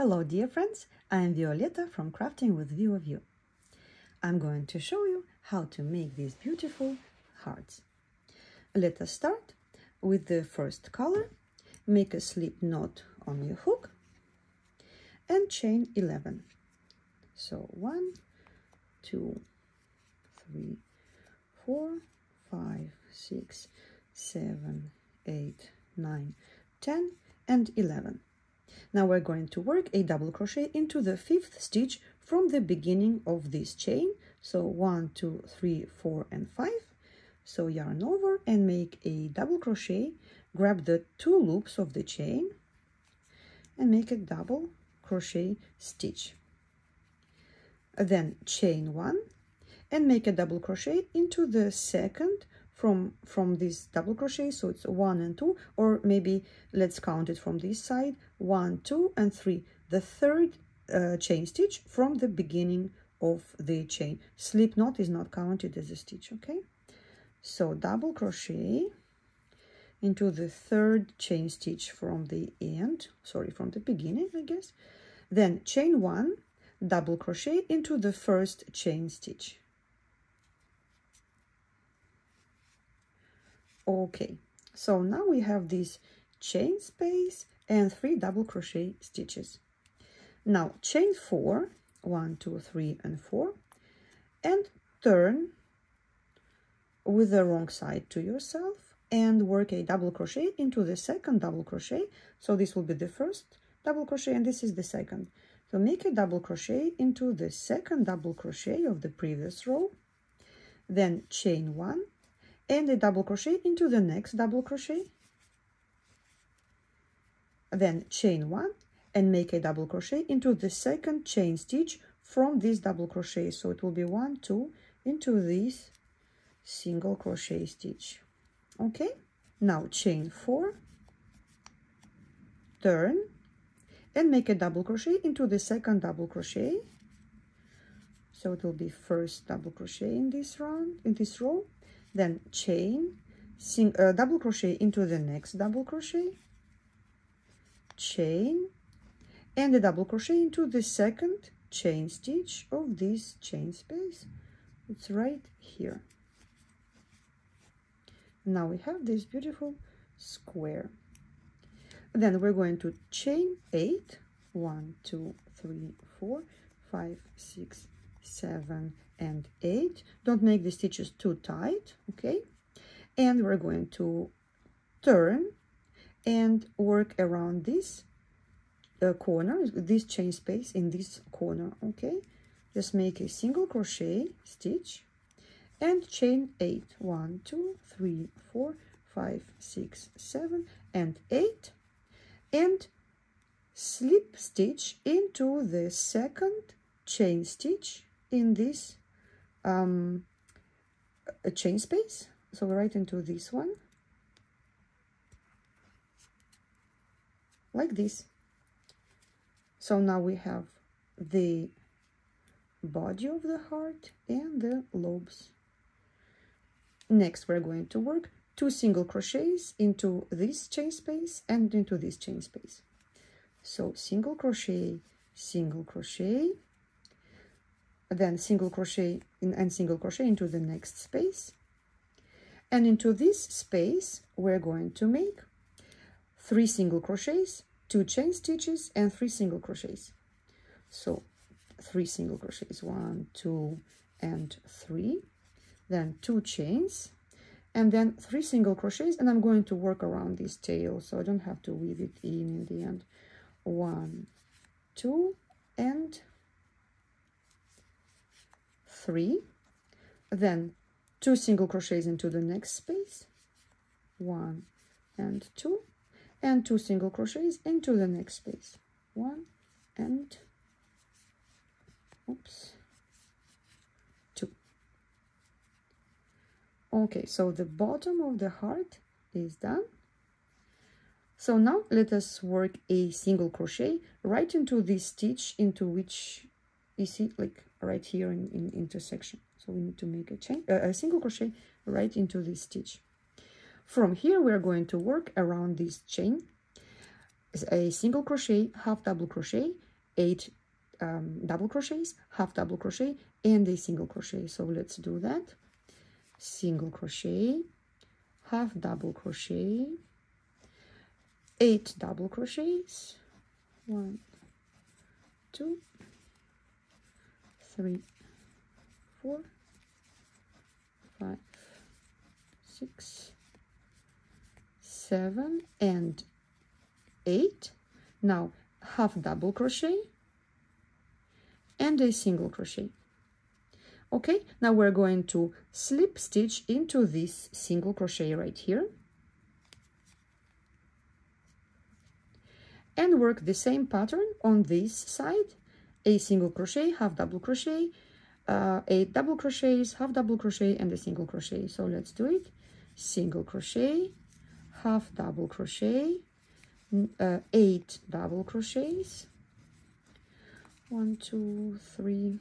Hello dear friends, I am Violetta from Crafting with Vio Vieux. I'm going to show you how to make these beautiful hearts. Let us start with the first color. Make a slip knot on your hook and chain 11. So one, two, three, four, five, six, seven, eight, nine, ten, and 11. Now we're going to work a double crochet into the fifth stitch from the beginning of this chain. So one, two, three, four, and five. So yarn over and make a double crochet. Grab the two loops of the chain and make a double crochet stitch. Then chain one and make a double crochet into the second from from this double crochet so it's one and two or maybe let's count it from this side one two and three. The third uh, chain stitch from the beginning of the chain. Slip knot is not counted as a stitch okay? So double crochet into the third chain stitch from the end sorry from the beginning i guess. Then chain one double crochet into the first chain stitch okay so now we have this chain space and three double crochet stitches. Now chain four one two three and four and turn with the wrong side to yourself and work a double crochet into the second double crochet. So this will be the first double crochet and this is the second. So make a double crochet into the second double crochet of the previous row. Then chain one and a double crochet into the next double crochet. Then chain one and make a double crochet into the second chain stitch from this double crochet. So it will be one two into this single crochet stitch. Okay now chain four turn and make a double crochet into the second double crochet. So it will be first double crochet in this round in this row then chain sing, uh, double crochet into the next double crochet chain and a double crochet into the second chain stitch of this chain space. It's right here. Now we have this beautiful square. Then we're going to chain eight. One two three four five six seven and 8 don't make the stitches too tight okay? And we're going to turn and work around this uh, corner this chain space in this corner okay? Just make a single crochet stitch and chain 8 1 2 3 4 5 6 7 and 8 and slip stitch into the second chain stitch in this um, a chain space. So right into this one, like this. So now we have the body of the heart and the lobes. Next, we're going to work two single crochets into this chain space and into this chain space. So single crochet, single crochet, then single crochet in, and single crochet into the next space. And into this space we're going to make three single crochets two chain stitches and three single crochets. So three single crochets one two and three then two chains and then three single crochets and I'm going to work around this tail so I don't have to weave it in in the end. One two and three then two single crochets into the next space one and two and two single crochets into the next space one and oops two. Okay so the bottom of the heart is done. So now let us work a single crochet right into this stitch into which you see like right here in, in intersection. So we need to make a chain uh, a single crochet right into this stitch. From here we're going to work around this chain. A single crochet half double crochet eight um, double crochets half double crochet and a single crochet. So let's do that. Single crochet half double crochet eight double crochets. One two three four five six seven and eight. Now half double crochet and a single crochet. Okay now we're going to slip stitch into this single crochet right here. And work the same pattern on this side a single crochet half double crochet uh, eight double crochets half double crochet and a single crochet. So let's do it. Single crochet half double crochet uh, eight double crochets. One two three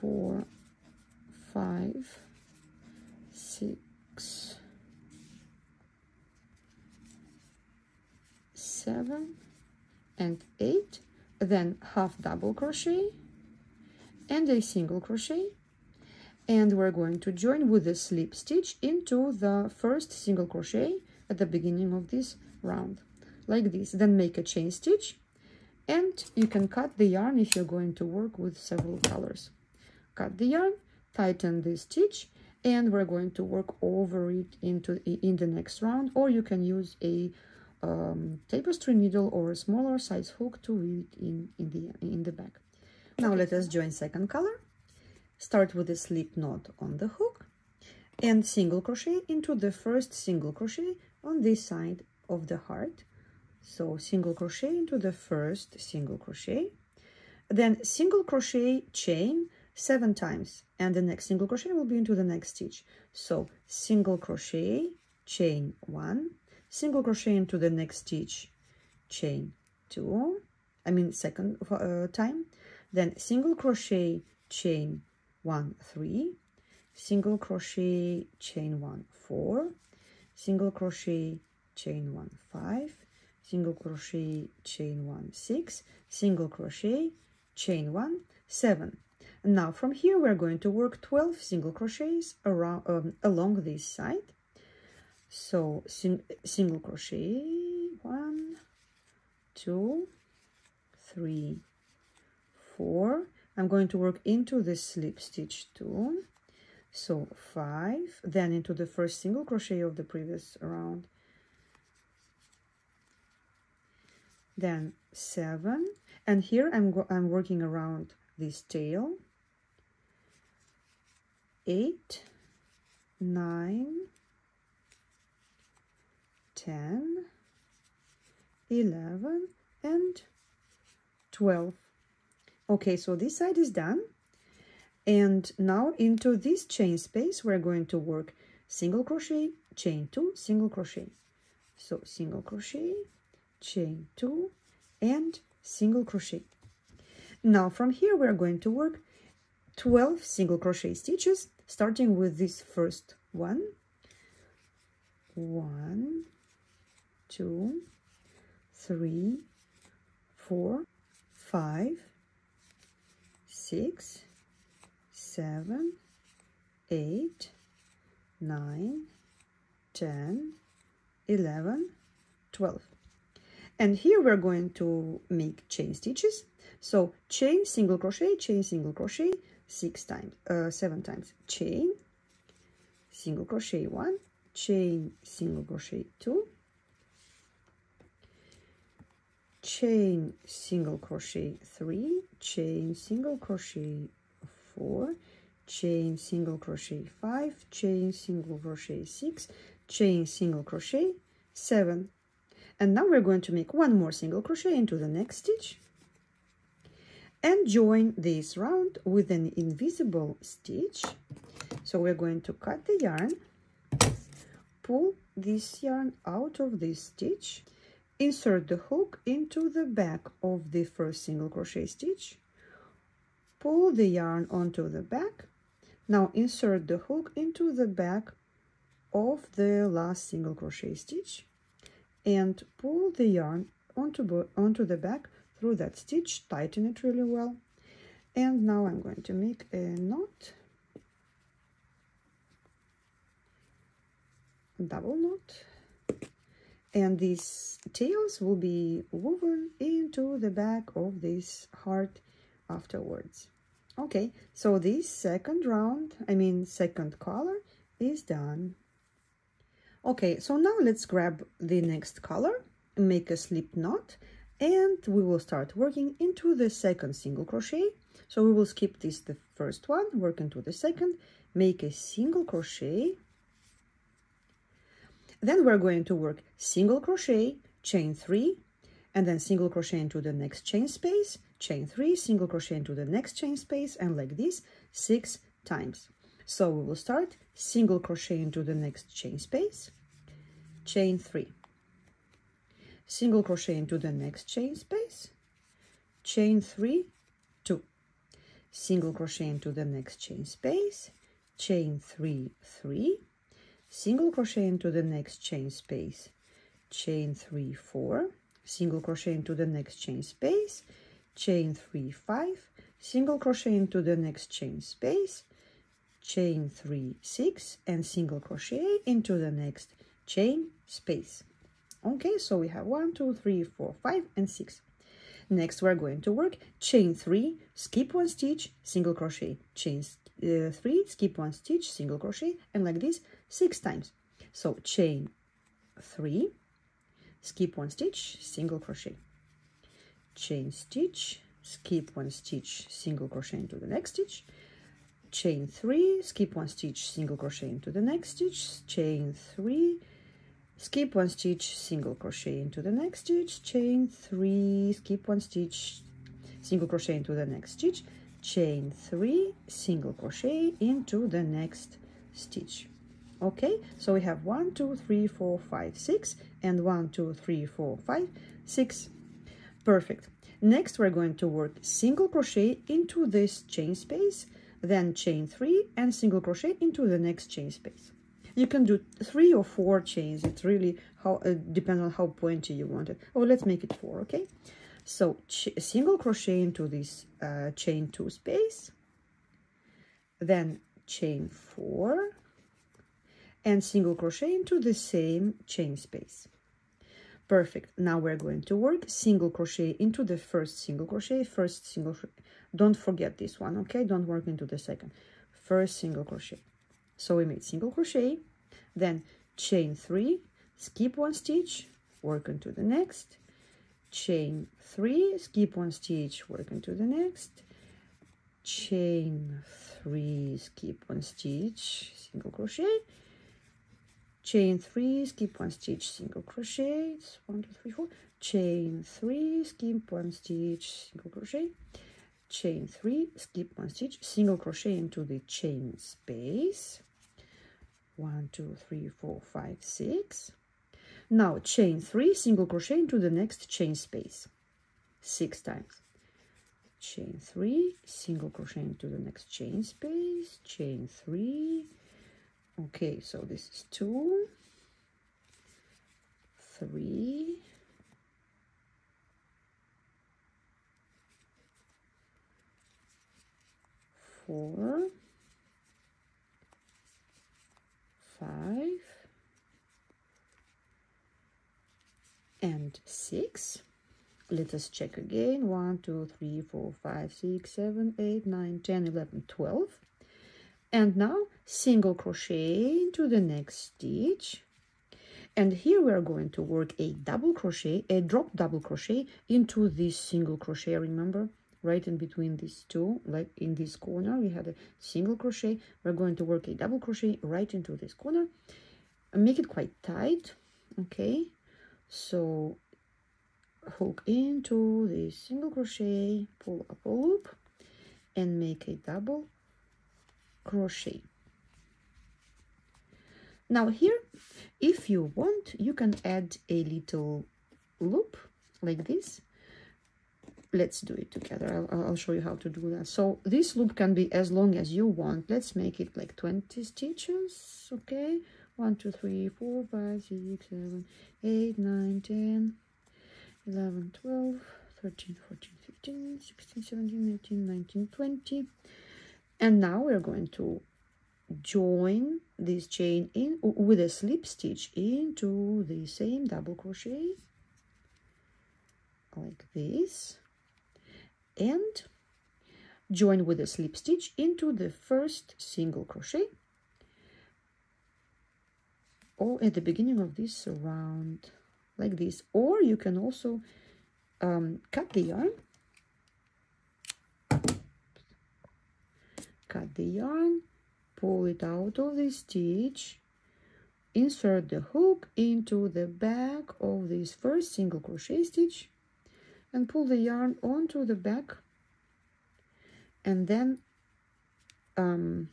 four five six seven and eight then half double crochet and a single crochet. And we're going to join with a slip stitch into the first single crochet at the beginning of this round. Like this. Then make a chain stitch. And you can cut the yarn if you're going to work with several colors. Cut the yarn tighten the stitch and we're going to work over it into in the next round. Or you can use a um, tapestry needle or a smaller size hook to weave it in in the in the back now let us join second color. Start with a slip knot on the hook and single crochet into the first single crochet on this side of the heart. So single crochet into the first single crochet then single crochet chain seven times and the next single crochet will be into the next stitch. So single crochet chain one single crochet into the next stitch chain two i mean second uh, time. Then single crochet chain one three. Single crochet chain one four. Single crochet chain one five. Single crochet chain one six. Single crochet chain one seven. Now from here we're going to work 12 single crochets around um, along this side so sing single crochet. One two three four. I'm going to work into the slip stitch two so five then into the first single crochet of the previous round. Then seven. And here i'm i'm working around this tail. Eight nine ten eleven and 12 okay so this side is done. And now into this chain space we're going to work single crochet chain two single crochet. So single crochet chain two and single crochet. Now from here we're going to work 12 single crochet stitches starting with this first one. One two three four five six, seven, eight, nine, ten, eleven, twelve. And here we're going to make chain stitches. So chain, single crochet, chain, single crochet, six times, uh, seven times. Chain, single crochet one, chain, single crochet two, chain single crochet 3 chain single crochet 4 chain single crochet 5 chain single crochet 6 chain single crochet 7 and now we're going to make one more single crochet into the next stitch and join this round with an invisible stitch. So we're going to cut the yarn pull this yarn out of this stitch insert the hook into the back of the first single crochet stitch pull the yarn onto the back. Now insert the hook into the back of the last single crochet stitch and pull the yarn onto onto the back through that stitch tighten it really well. And now I'm going to make a knot a double knot and these tails will be woven into the back of this heart afterwards. Okay so this second round i mean second color is done. Okay so now let's grab the next color make a slip knot and we will start working into the second single crochet. So we will skip this the first one work into the second make a single crochet then we're going to work single crochet, chain three, and then single crochet into the next chain space, chain three, single crochet into the next chain space, and like this six times. So we will start single crochet into the next chain space, chain three, single crochet into the next chain space, chain three, two, single crochet into the next chain space, chain three, three, single crochet into the next chain space. Chain 3 4 single crochet into the next chain space. Chain 3 5 single crochet into the next chain space. Chain 3 6 and single crochet into the next chain space. Okay so we have one two three four five and six. Next we're going to work chain three skip one stitch single crochet. Chain uh, three skip one stitch single crochet and like this six times. So chain three skip one stitch single crochet. Chain stitch skip one stitch single crochet into the next stitch. Chain three skip one stitch single crochet into the next stitch. Chain three skip one stitch single crochet into the next stitch. Chain three skip one stitch single crochet into the next stitch. Chain three single crochet into the next stitch okay so we have one two three four five six and one two three four five six. Perfect. Next we're going to work single crochet into this chain space then chain three and single crochet into the next chain space. You can do three or four chains. It really how uh, depends on how pointy you want it. Oh let's make it four okay? So single crochet into this uh, chain two space then chain four and single crochet into the same chain space. Perfect. Now we're going to work single crochet into the first single crochet first single don't forget this one okay? Don't work into the second. First single crochet. So we made single crochet then chain three skip one stitch work into the next. Chain three skip one stitch work into the next. Chain three skip one stitch single crochet chain three skip one stitch single crochet. One two three four. Chain three skip one stitch single crochet. Chain three skip one stitch single crochet into the chain space. One two three four five six. Now chain three single crochet into the next chain space. Six times. Chain three single crochet into the next chain space. Chain three okay so this is two three four five and six. Let us check again. One, two, three, four, five, six, seven, eight, nine, ten, eleven, twelve and now single crochet into the next stitch. And here we are going to work a double crochet a drop double crochet into this single crochet remember? Right in between these two like in this corner we had a single crochet. We're going to work a double crochet right into this corner. Make it quite tight okay? So hook into the single crochet pull up a loop and make a double crochet. Now here if you want you can add a little loop like this. Let's do it together. I'll, I'll, show you how to do that. So this loop can be as long as you want. Let's make it like 20 stitches okay? 1 2 3 4 5 6 7 8 9 10 11 12 13 14 15 16 17 18 19 20 and now we're going to join this chain in with a slip stitch into the same double crochet like this. And join with a slip stitch into the first single crochet. Or at the beginning of this round like this. Or you can also um, cut the yarn cut the yarn pull it out of the stitch insert the hook into the back of this first single crochet stitch and pull the yarn onto the back. And then um,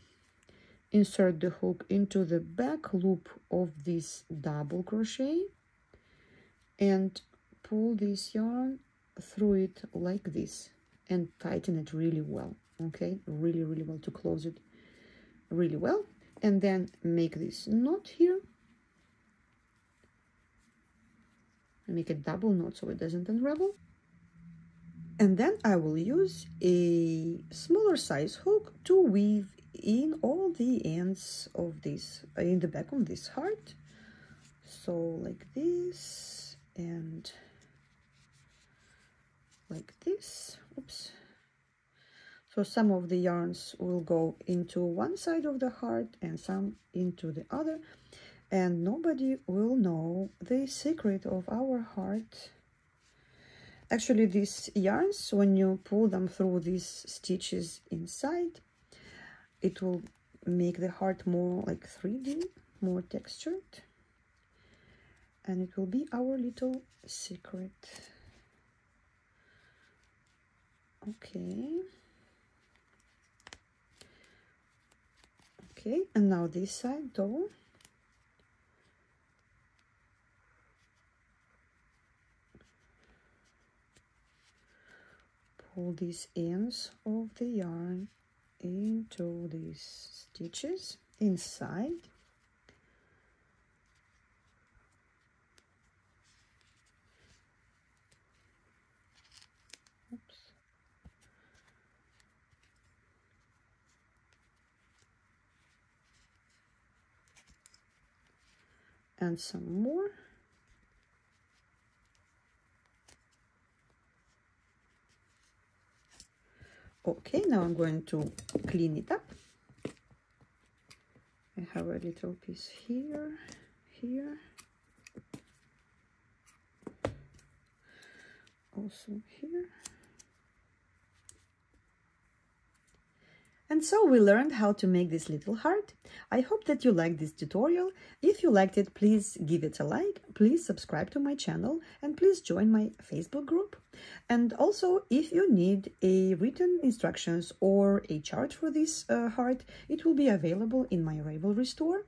insert the hook into the back loop of this double crochet. And pull this yarn through it like this and tighten it really well okay really really well to close it really well. And then make this knot here. Make a double knot so it doesn't unravel. And then I will use a smaller size hook to weave in all the ends of this in the back of this heart. So like this and like this. Oops so some of the yarns will go into one side of the heart and some into the other. And nobody will know the secret of our heart. Actually these yarns when you pull them through these stitches inside it will make the heart more like 3d more textured. And it will be our little secret. Okay okay and now this side though. Pull these ends of the yarn into these stitches inside and some more. Okay now i'm going to clean it up. I have a little piece here here. Also here And so we learned how to make this little heart. I hope that you liked this tutorial. If you liked it, please give it a like, please subscribe to my channel, and please join my Facebook group. And also, if you need a written instructions or a chart for this uh, heart, it will be available in my Ravelry store.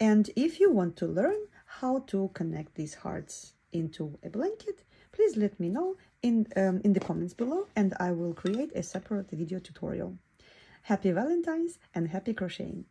And if you want to learn how to connect these hearts into a blanket, please let me know in, um, in the comments below and I will create a separate video tutorial. Happy Valentine's and happy crocheting!